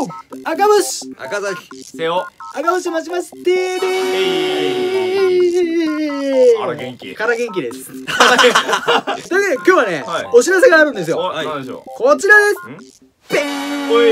も赤星。赤崎。せよ赤星まちます。TV あら元気。から元気です。というわけで今日はね、はい。お知らせがあるんですよ。おはい。こちらです。ん？ペーン。おい。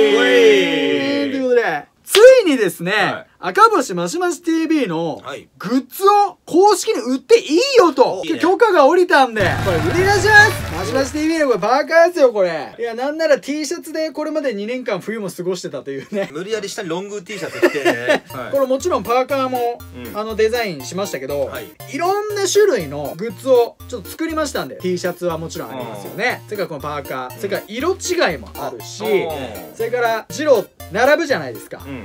ということでついにですね、はい。赤星マシマシ TV のはい。グッズを公式に売っていいよと許可が下りたんでこれ売り出しますマシマシ TV のこれバーカーですよこれ。いやなんなら T シャツでこれまで2年間冬も過ごしてたというね。無理やり下にロング T シャツ着て。ね はい。これもちろんパーカーも、うん。あのデザインしましたけど、はい。い、ろんな種類のグッズをちょっと作りましたんで T シャツはもちろんありますよね。それからこのパーカーそれから色違いもあるしうん。それから白並ぶじゃないですか。うん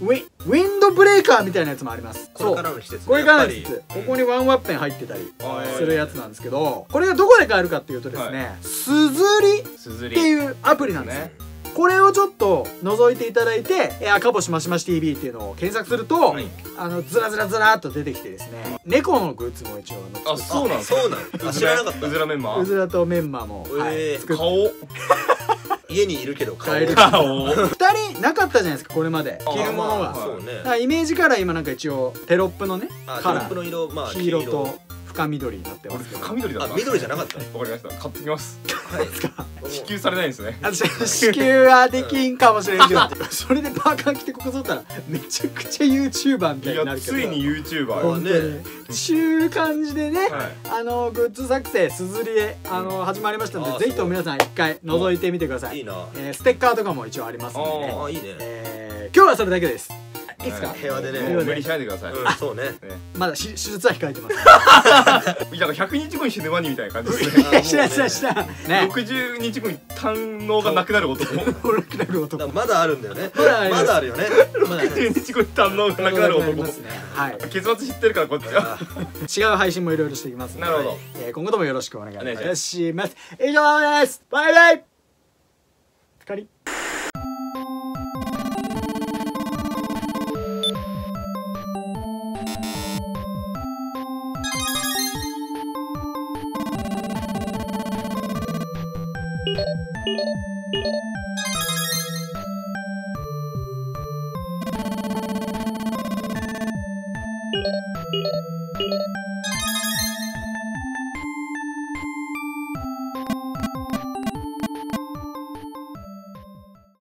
ウィウィンドブレーカーみたいなやつもあります。これからの季節。ねこれからのやっぱりやつここにワンワッペン入ってたりはいするやつなんですけどこれがどこで買えるかっていうとですねすずりっすずりていうアプリなんですよ。これをちょっと覗いていただいて「え赤星マシマシ TV」っていうのを検索すると、はい。あのずらずらずらっと出てきてですね。猫のグッズも一応載ってあそうなんあそうなのあ 知らなかった。うずらメンマうずらとメンマも、はい。えー顔家にいるけど顔買える顔2人なかったじゃないですかこれまで。あ着るものがまあそうね。イメージカラー今なんか一応テロップのねあカラー。テロップの色まあ黄色と深緑になってますけど。深緑だった。あ緑じゃなかった？わかりました。買ってきます。はい。支給されないんですね。私支給はできんかもしれんけど。それでパーカー着てここぞったらめちゃくちゃ YouTuber みたいになるけど。ついに YouTuber 本当に。ちゅう感じでね、はい。あのグッズ作成すずりであの始まりましたのあーでぜひとも皆さん一回覗いてみてください。いいな。えーステッカーとかも一応ありますんでね。あいいね。えー今日はそれだけですいいですか、はい。平和でね。もう無理しないでください。うん。そうね。ねまだし手術は控えてます。だから100日後に死ぬワニみたいな感じですね。し ないしないしないね。60日後に胆のがなくなる男。おらくなる男。まだあるんだよね。まだあるよね。まだ60日後に胆のがなくなる男。ますね。はい。結末知ってるからこっちは。違う配信もいろいろしていきますなるほど。えー今後ともよろしくお願いします。以上です。バイバイ Thank you.